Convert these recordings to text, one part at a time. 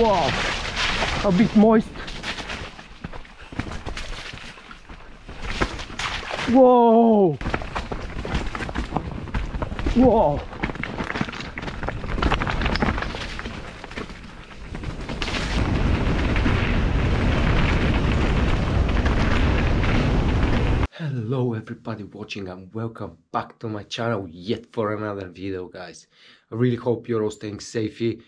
Wow, a bit moist. Whoa! Whoa! Hello everybody watching and welcome back to my channel yet for another video guys. I really hope you're all staying safey.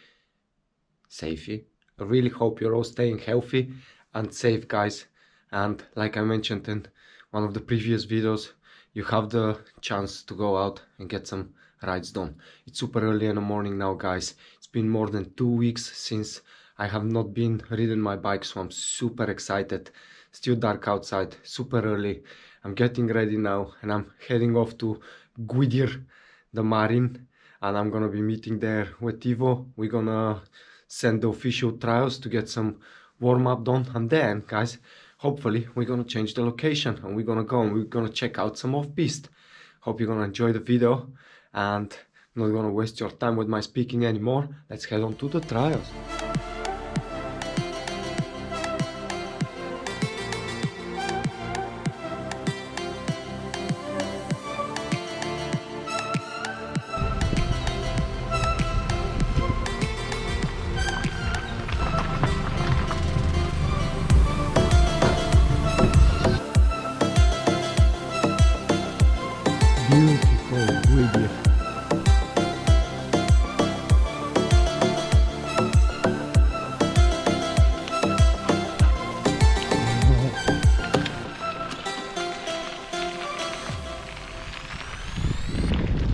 Safey? I really hope you're all staying healthy and safe guys. And like I mentioned in one of the previous videos, you have the chance to go out and get some rides done. It's super early in the morning now guys. It's been more than two weeks since I have not been riding my bike so I'm super excited. Still dark outside, super early. I'm getting ready now and I'm heading off to Gwydir, the Marin. And I'm gonna be meeting there with Ivo. We're gonna send the official trials to get some warm up done. And then, guys, hopefully we're gonna change the location and we're gonna go and we're gonna check out some off-piste. Hope you're gonna enjoy the video and I'm not gonna waste your time with my speaking anymore. Let's head on to the trials.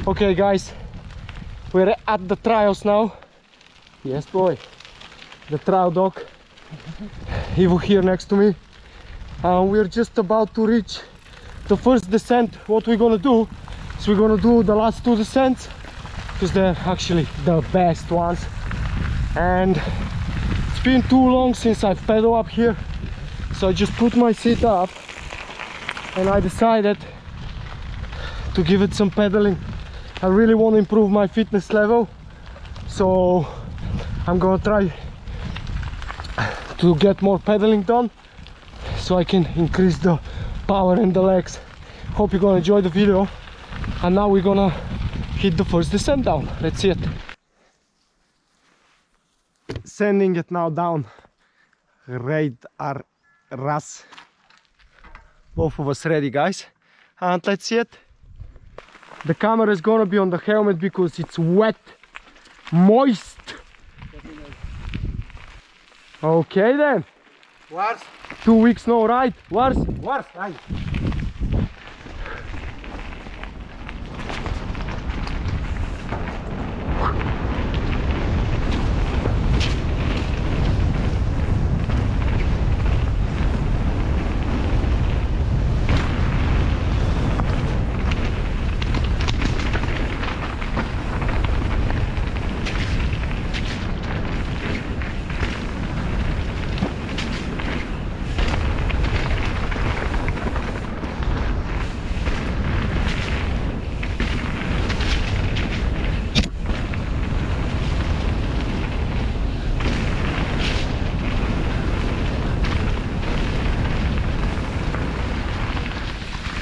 Okay guys, we're at the trials now. Yes boy, the trial dog. Ivo here next to me. And we're just about to reach the first descent. What we're gonna do is we're gonna do the last two descents because they're actually the best ones. And it's been too long since I've pedaled up here. So I just put my seat up and I decided to give it some pedaling. I really want to improve my fitness level. So I'm gonna try to get more pedaling done so I can increase the power in the legs. Hope you're gonna enjoy the video. And now we're gonna hit the first descent down. Let's see it. Sending it now down. Right are Ras. Both of us ready guys. And let's see it. The camera is gonna be on the helmet because it's wet, moist. Okay then. Wars, Two weeks no ride. Wars? wars, ai.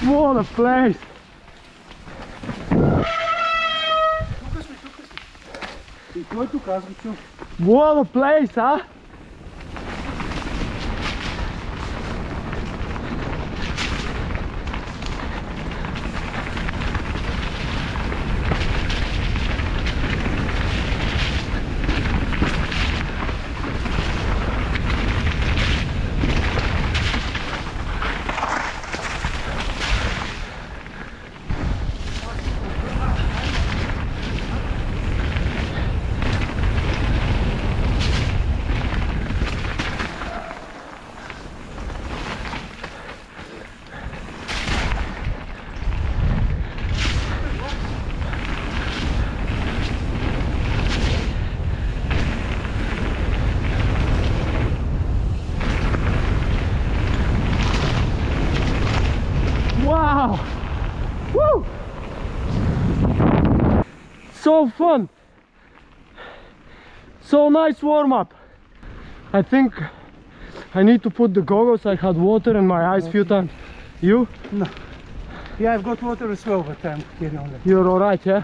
What a place! What a place, huh? So fun! So nice warm up. I think I need to put the goggles. I had water in my eyes few times. You? No. Yeah, I've got water as well, but I'm carrying on. You're alright, yeah?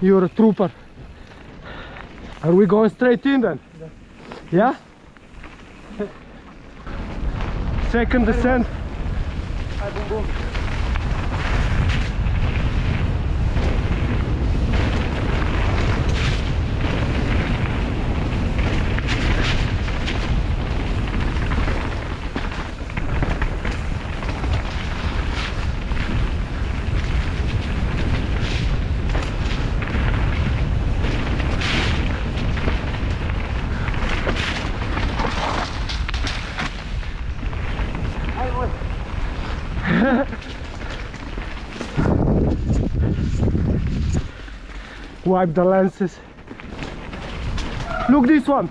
You're a trooper. Are we going straight in then? Yeah? Second descent. Wipe the lenses. Look this one.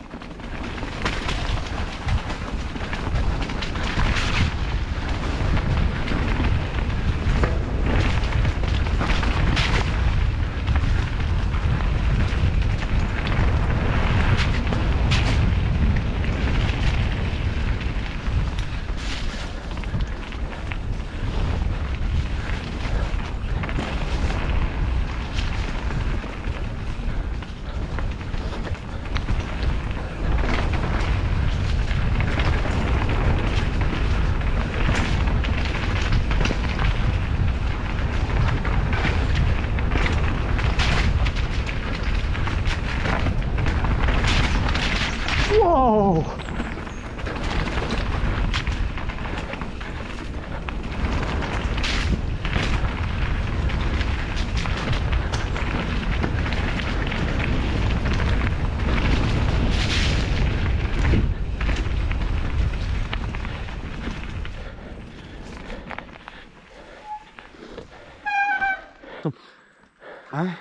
Huh?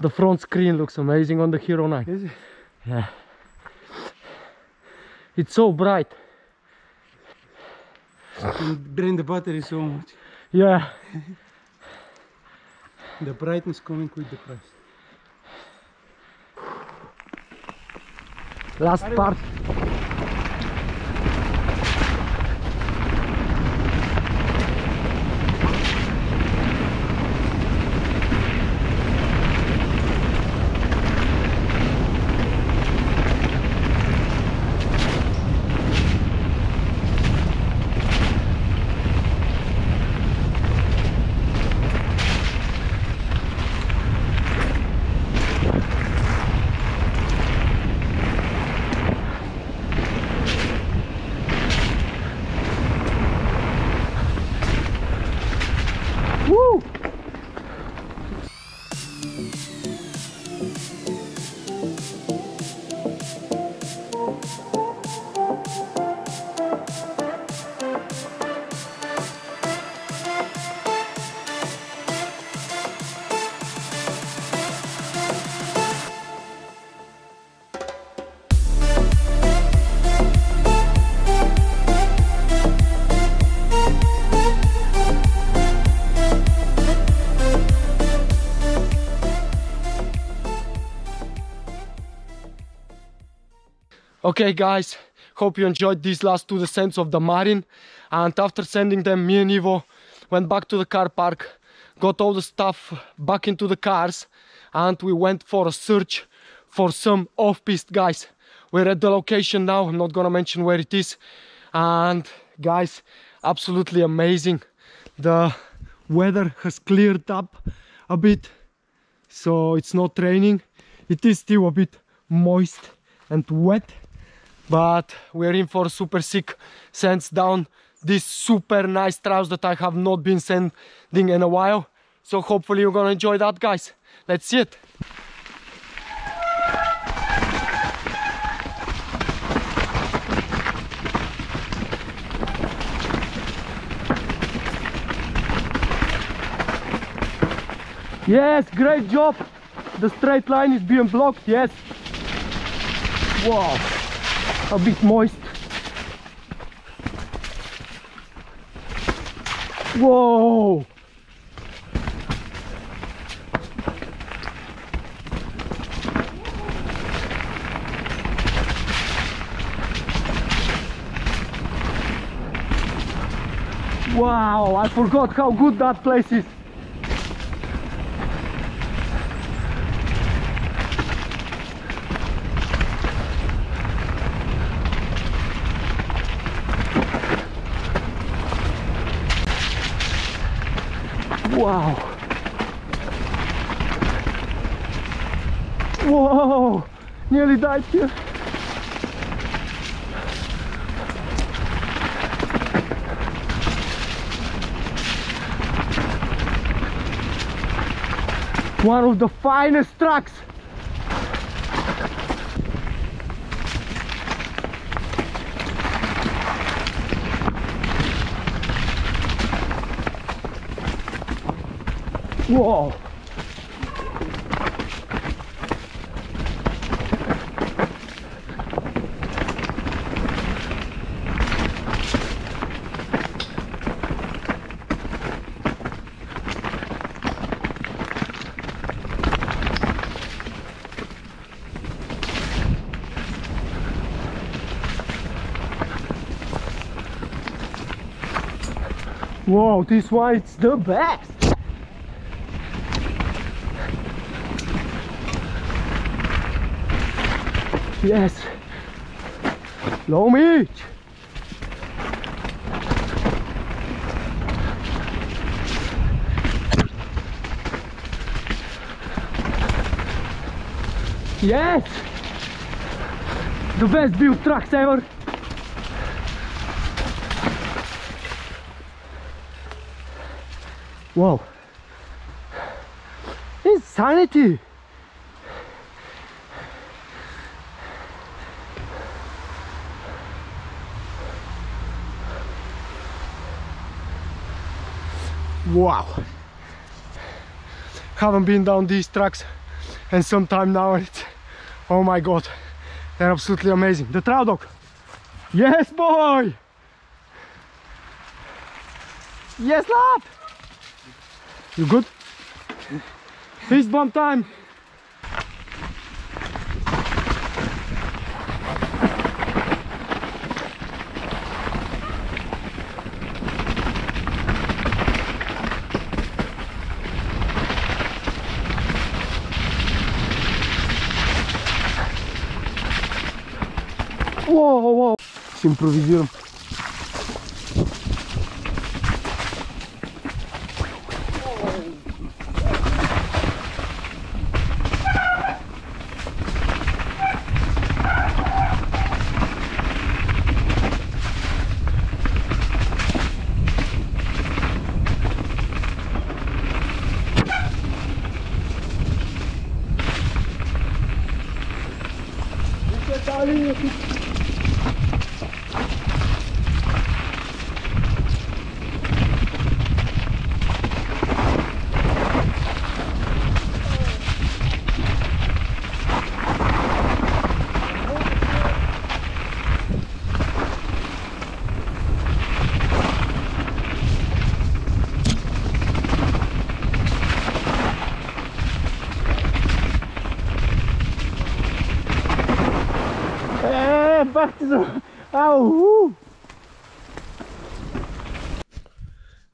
The front screen looks amazing on the Hero 9. Is it? Yeah. It's so bright. Drain the battery so much. Yeah. The brightness coming with the price. Last part. Woo! Okay guys, hope you enjoyed these last two descents of the Marin and after sending them me and Ivo went back to the car park, got all the stuff back into the cars and we went for a search for some off-piste guys. We're at the location now, I'm not gonna mention where it is and guys, absolutely amazing. The weather has cleared up a bit so it's not raining. It is still a bit moist and wet but we're in for super sick sends down these super nice trails that I have not been sending in a while. So hopefully you're gonna enjoy that guys. Let's see it. Yes, great job. The straight line is being blocked, yes. Wow, a bit moist whoa Wow, I forgot how good that place is. Wow. Whoa, nearly died here. One of the finest tracks. Whoa. Whoa, this it's the best. Yes. Low meat. Yes. The best built trucks ever. Wow. Insanity. Wow. Haven't been down these tracks in some time now and it's oh my god. They're absolutely amazing. The trout dog. Yes boy! Yes lad! You good? Fist bump time! wow. Симпровизируем.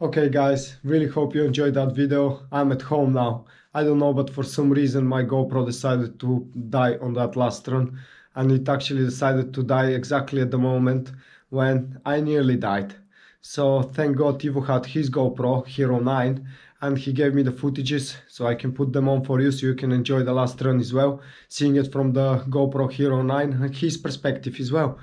Okay guys, really hope you enjoyed that video. I'm at home now. I don't know, but for some reason my GoPro decided to die on that last run. And it actually decided to die exactly at the moment when I nearly died. So thank God Ivo had his GoPro Hero 9 and he gave me the footages so I can put them on for you so you can enjoy the last run as well, seeing it from the GoPro Hero 9 and his perspective as well.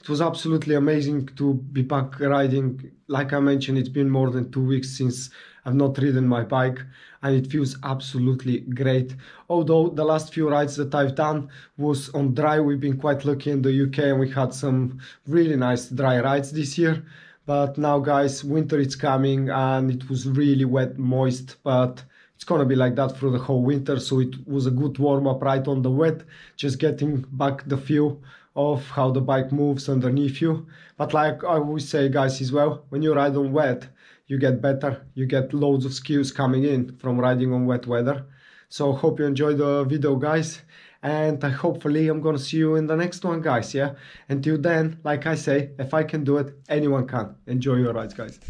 It was absolutely amazing to be back riding. Like I mentioned, it's been more than two weeks since I've not ridden my bike and it feels absolutely great. Although the last few rides that I've done was on dry, we've been quite lucky in the UK and we had some really nice dry rides this year but now guys winter is coming and it was really wet moist but it's gonna be like that through the whole winter. So it was a good warm up right on the wet just getting back the feel of how the bike moves underneath you. But like i always say guys as well when you ride on wet you get better. You get loads of skills coming in from riding on wet weather so hope you enjoyed the video guys. And hopefully I'm gonna see you in the next one guys yeah? Until then like I say if I can do it anyone can. Enjoy your rides guys